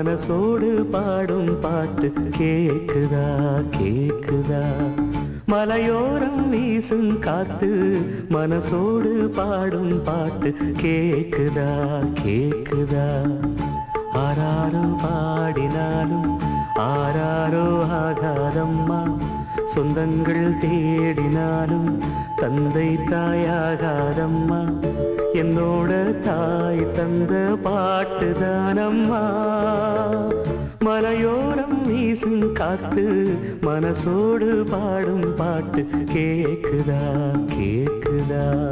மனசோடு பாடும் பாட்டு கேக்குதா கேக்குதா? மலையோரம் வீசும் காத்து மனசோடு பாடும் பாட்டு கேக்குதா கேக்குதா? ஆராரோ பாடினாலும் ஆராரோ ஆகாதம்மா. சொந்தங்கள் தேடினாலும் தந்தை தாயாகாதம்மா. என்னோட தாய் தந்த பாட்டு தானம்மா. மலையோரம் வீசும் காத்து மனசோடு பாடும் பாட்டு கேக்குதா கேக்குதா.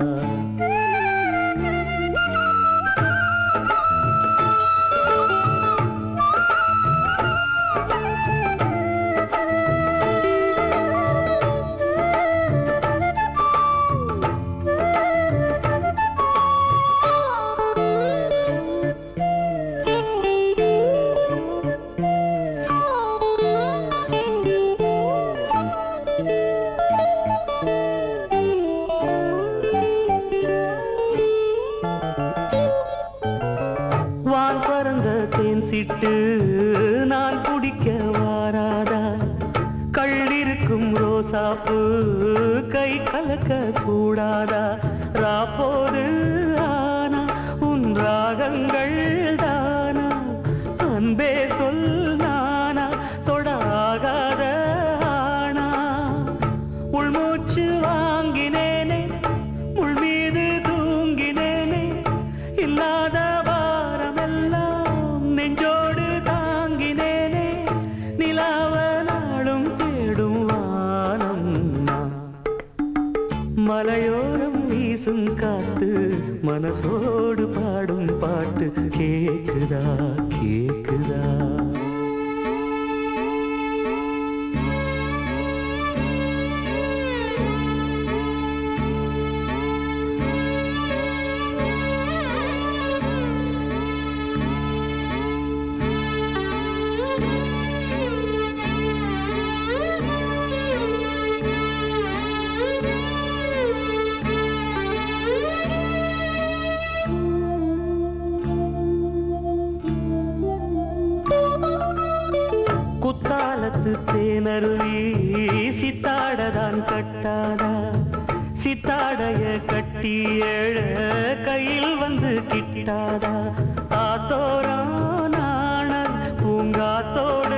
கள்ளிருக்கும் கை கலக்க கூடாதா ராப்போது பாடும் பாட்டு கேக்குதா கேக்குதா? குத்தாலத்து சித்தாடதான் கட்டாதா? சித்தாடைய கட்டி எழ கையில் வந்து கிட்டாதா? ஆத்தோரம் நாண பூங்காத்தோடு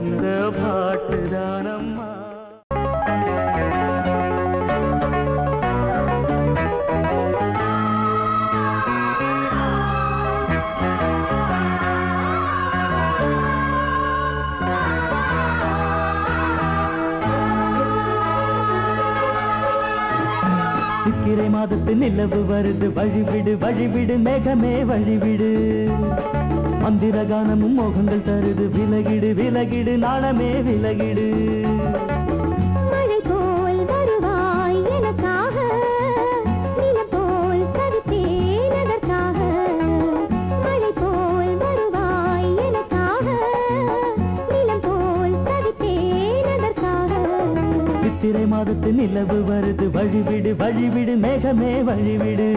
தாய் தந்த பாட்டுதானம்மா மாதத்து நிலவு வருது. வழிவிடு வழிவிடு மேகமே வழிவிடு. மந்திர கானமும் மோகங்கள் தருது. விலகிடு விலகிடு நாளமே விலகிடு. சித்திரை மாதத்து நிலவு வருது. வழிவிடு வழிவிடு மேகமே வழிவிடு.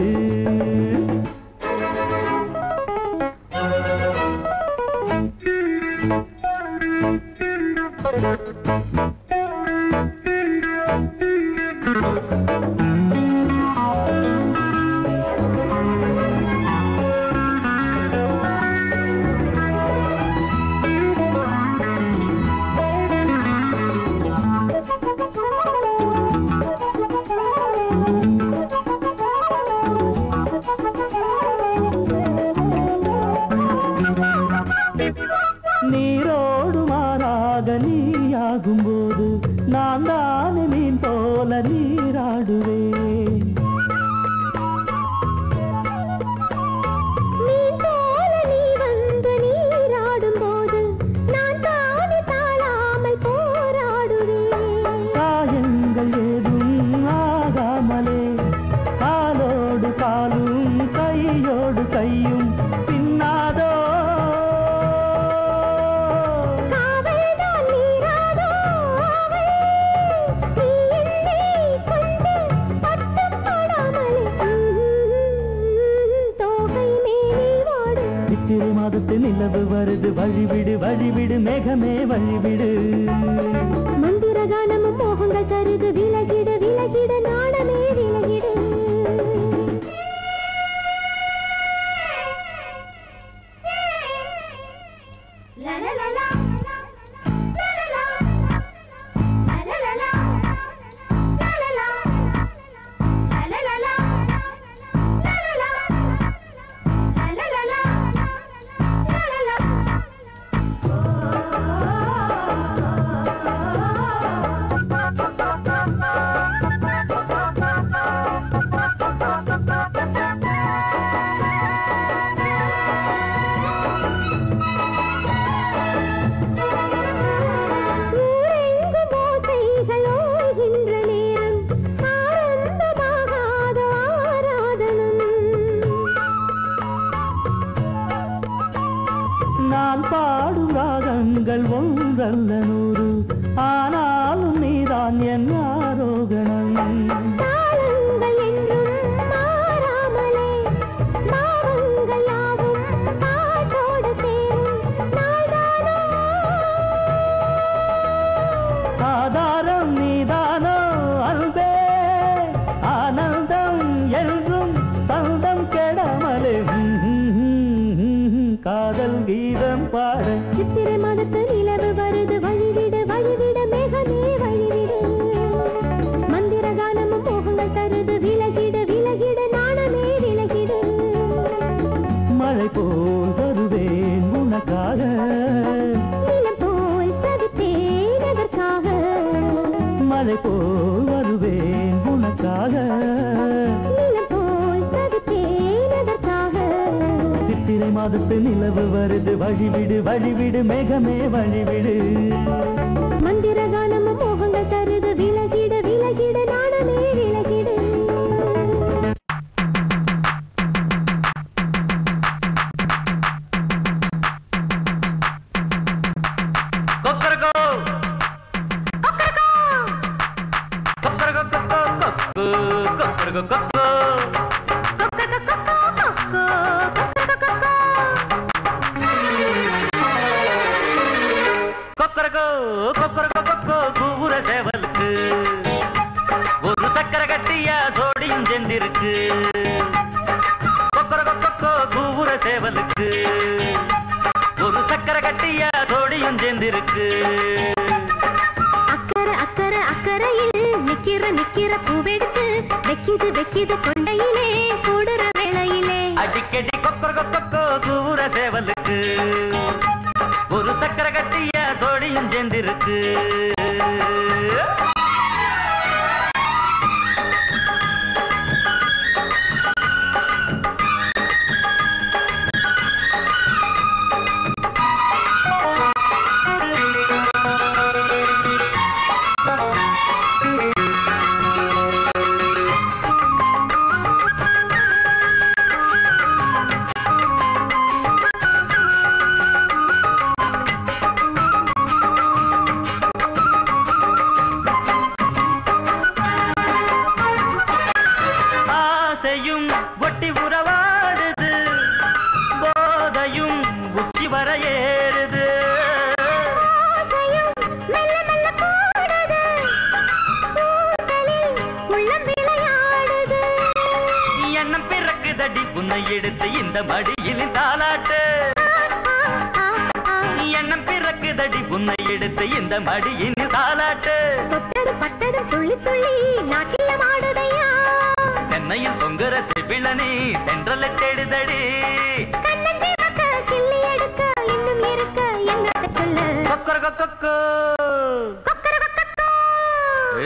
வழிவிடு வழிவிடு மேகமே வழிவிடு. மந்திர கானம் மோகங்கள் தருது விலகிட விலகிட கோடியும் சேர்ந்திருக்கு. இதடி உன்னை எடுத்து இந்த மடியில் தாளாட்டு. எண்ணம் பிறக்குதடி உன்னை எடுத்து இந்த மடியின் தாளாட்டு. தொட்டது துள்ளி துள்ளி நாட்டியம் ஆடுதையா? தென்னையில் தொங்குற செவிழனே தென்றல தேடுதடி. என்ன சொல்லு? கொக்கர கொக்கோ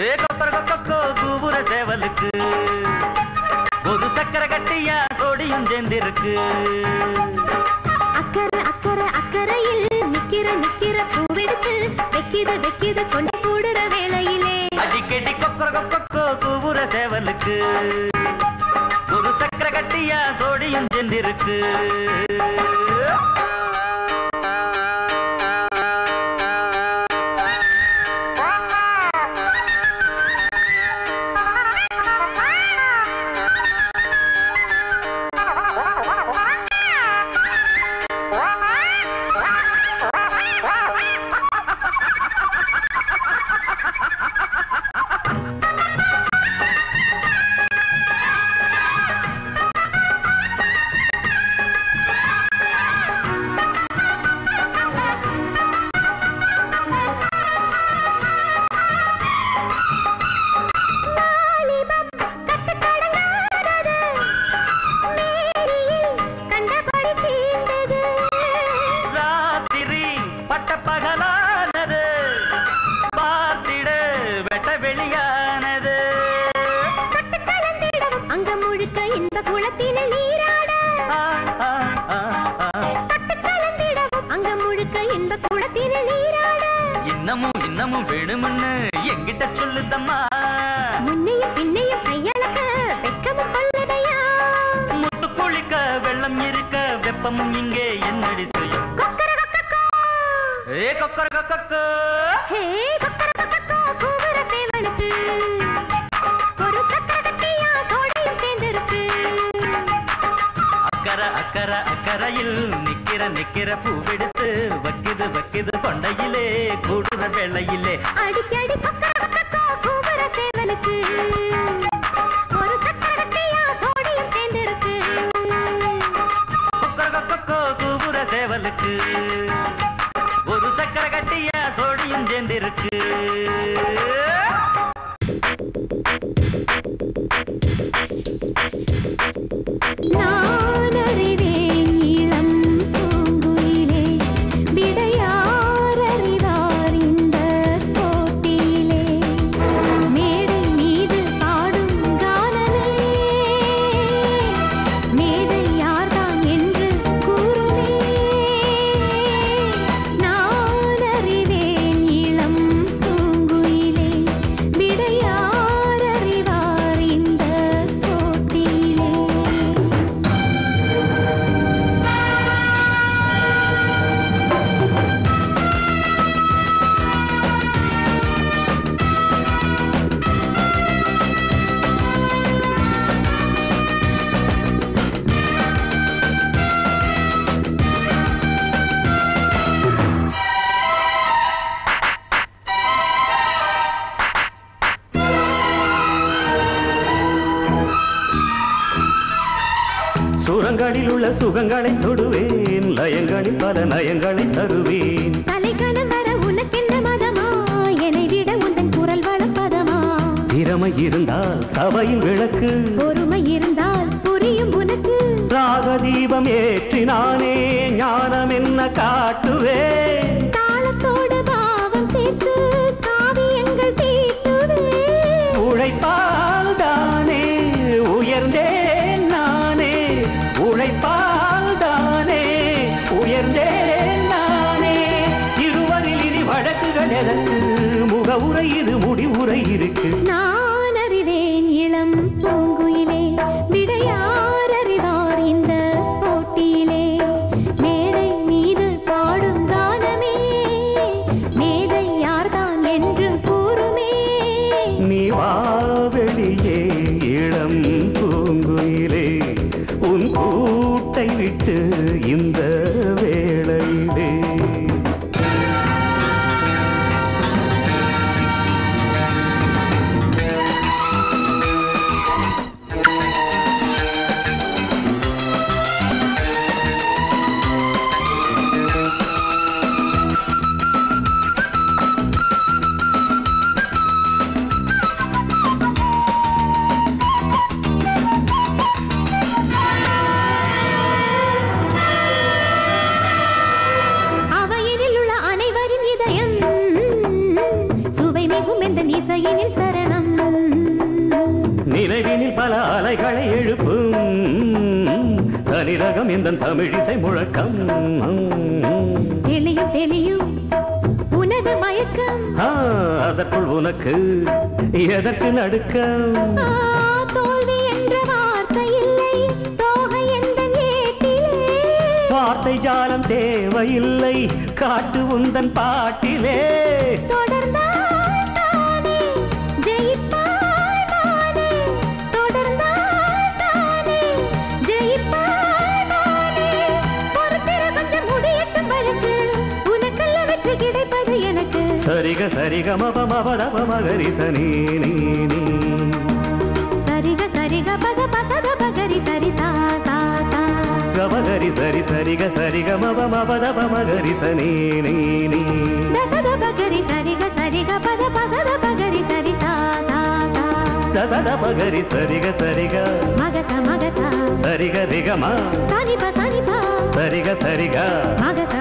ஏ கொக்கர கொக்கோ கூபுர சேவலுக்கு. ஒரு சக்கர கட்டியா சோடியும் சேர்ந்திருக்கு. அக்கறை அக்கறை அக்கறையில் நிக்கிற நிக்கிற பூவெடுத்து வெக்கிது வெக்கிது கொண்டு கூடுற வேளையிலே. அடிக்கடி கொக்கர கொக்கோ கூபுர சேவலுக்கு. ஒரு சக்கர கட்டியா சோடியும் சேர்ந்திருக்கு. அங்க முழுக்க இந்த குளத்தினில் நீராட. கலந்திடவும் அங்க முழுக்க இந்த குளத்தினில் நீராட. இன்னமும் இன்னமும் வேணும்னு என்கிட்ட சொல்லுதம்மா. முன்னையும் பின்னையும் கையளக்க வெக்கமும் கொள்ளுதையா. முத்து குளிக்க வெள்ளம் இருக்க வெப்பமும் இங்கே என்னடி செய்யும். ஏ கொக்கர கொக்கோ ஹே, கொக்கர கொக்கக்கோ, கூவுற சேவலுக்கு. அக்கறை அக்கறை அக்கறையில் நிக்கிற நிக்கிற பூவெடுத்து வக்கிது வக்கிது கொண்டையிலே கூடுற வேளையிலே அடிக்கடி கூவுற சேவலுக்கு. ஒரு சக்கர கட்டியா சோடியும் சேர்ந்திருக்கு. சேவலுக்கு ஒரு சக்கர கட்டிய சோடியும் சேர்ந்திருக்கு சுரங்களில் உள்ள சுகங்களை தொடுவேன். லயங்களில் பல நயங்களை தருவேன். தலைக்கணம் வர உனக்கென்ன மதமா? என்னை விட உந்தன் குரல் வளப்பதமா திறமை இருந்தால் சபையின் விளக்கு. பொறுமை இருந்தால் புரியும் உனக்கு. ராக தீபம் ஏற்றினானே ஞானம் என்ன காட்டுவேன். தாளத்தோடு பாவம் சேர்த்து காவியங்கள் தீட்டுவே உழைப்பால் தானே உயர்ந்தேன் இனி வழக்குகள் முக உரை இது முடிவுரை இருக்கு. நான் இந்த தமிழிசை முழக்கம். தெளியும் தெளியும். உனது மயக்கம். அதற்குள் உனக்கு எதற்கு நடுக்கம்? தோல்வி என்ற வார்த்தை இல்லை. தோகை என்ற வார்த்தை ஜாலம் தேவையில்லை. காட்டு உந்தன் பாட்டிலே. வெற்றி கிடைப்பது எனக்கு சரிக சரிக மப மபதப மகரி சனி நீ நீ சரிக சரிக பத பதத பகரி சரி சா சா சா கபகரி சரி சரிக சரிக மப மபதப மகரி சனி நீ நீ தசத பகரி சரிக சரிக பத பசத பகரி சரி சா சா சா தசத பகரி சரிக சரிக மகச மகச சரிக ரிகமா சனிப சனிப சரிக சரிக மகச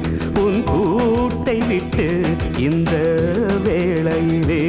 வீட்டை விட்டு இந்த வேளையிலே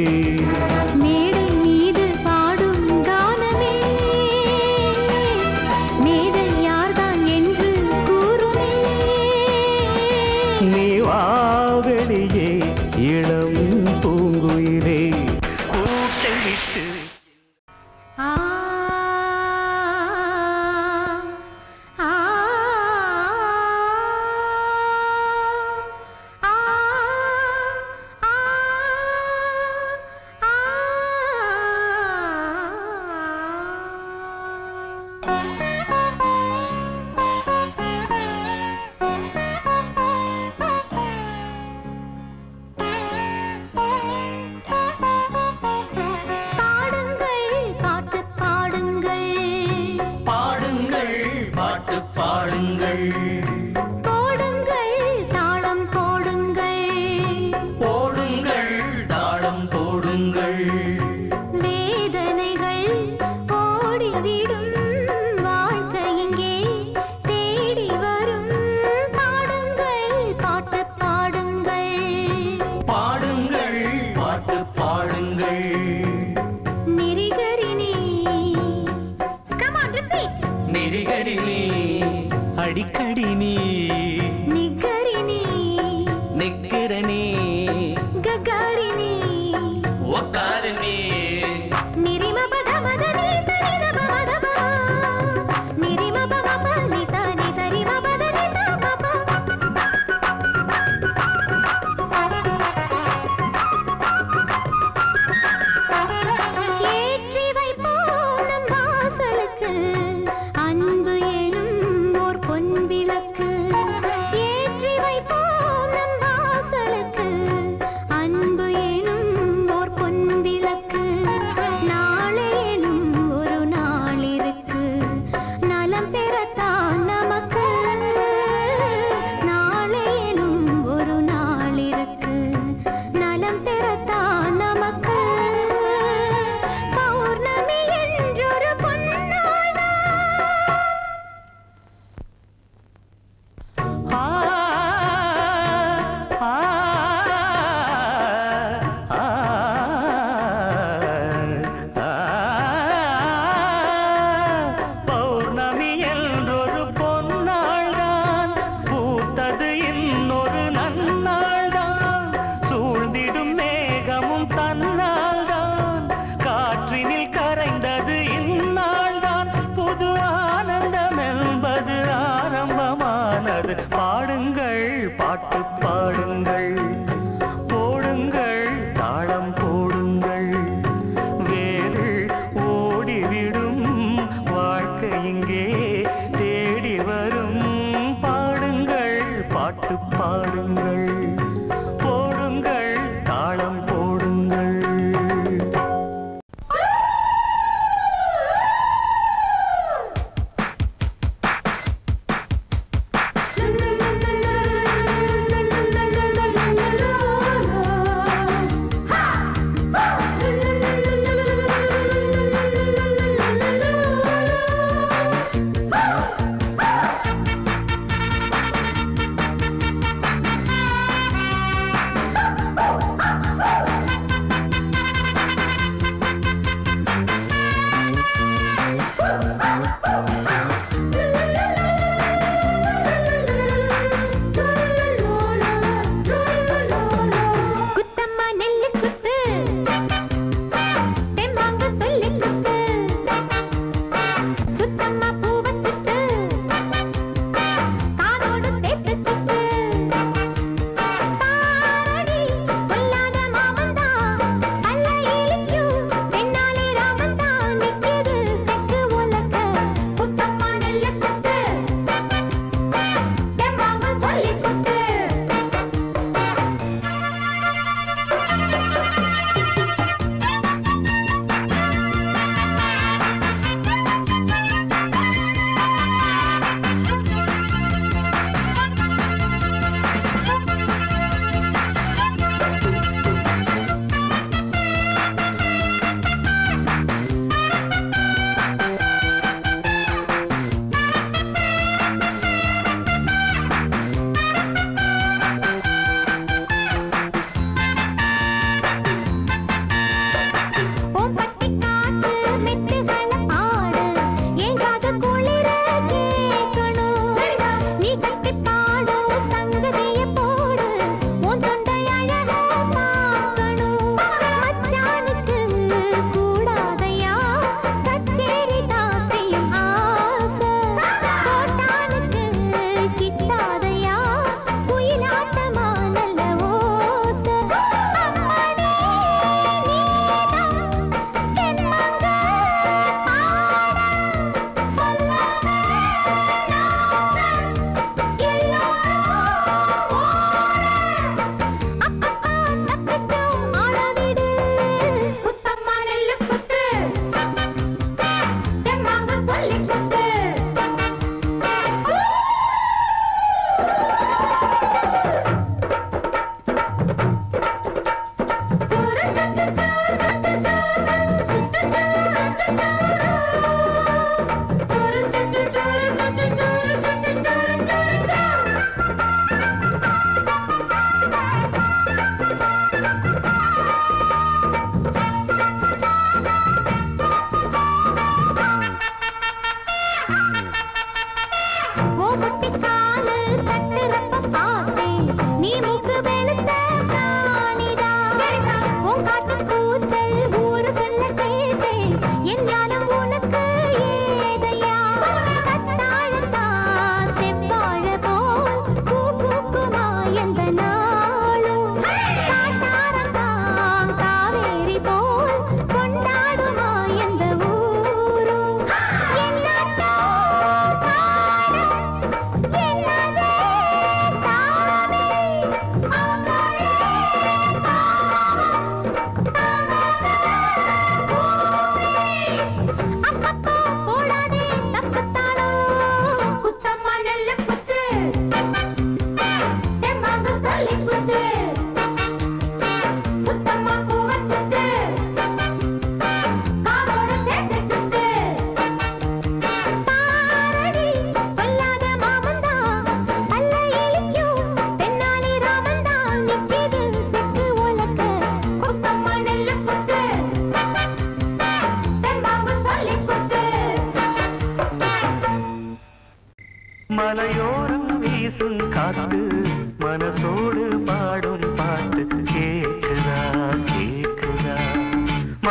Bye-bye.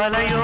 மலையோ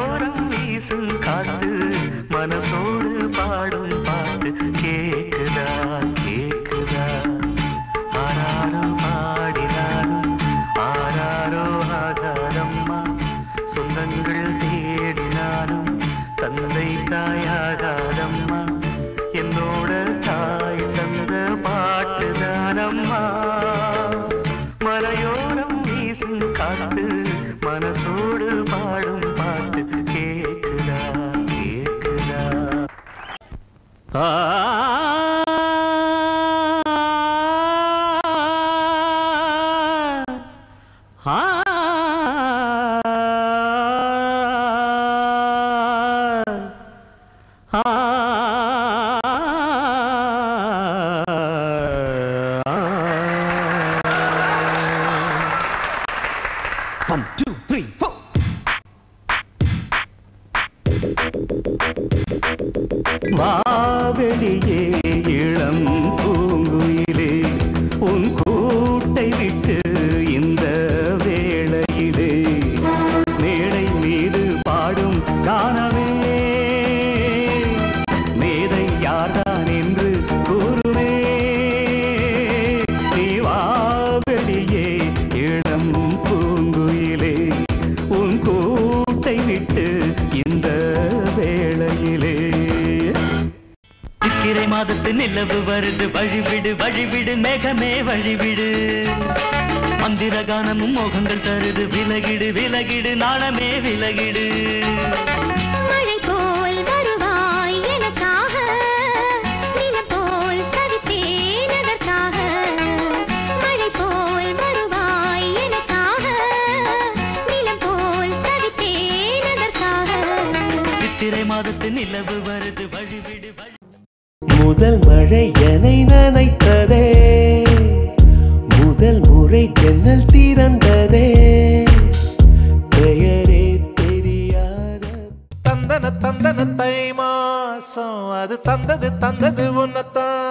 One, two, three, four. மாவெளியே தருது விலகிடு விலகிடு நாணமே விலகிடு. மழை போல் வருவாய் எனக்காக நிலம் போல் தவித்தேன் அதற்காக. மழை போல் வருவாய் எனக்காக நிலம் போல் தவித்தேன் அதற்காக. சித்திரை மாதத்து நிலவு வருது வழிவிடு வழி முதல் மழை என்னை நனைத்ததே. முறை ஜன்னல் திறந்ததே. பெயரே தெரியாத தந்தன தந்தன தை மாசம். அது தந்தது தந்தது உன்னத்தான்.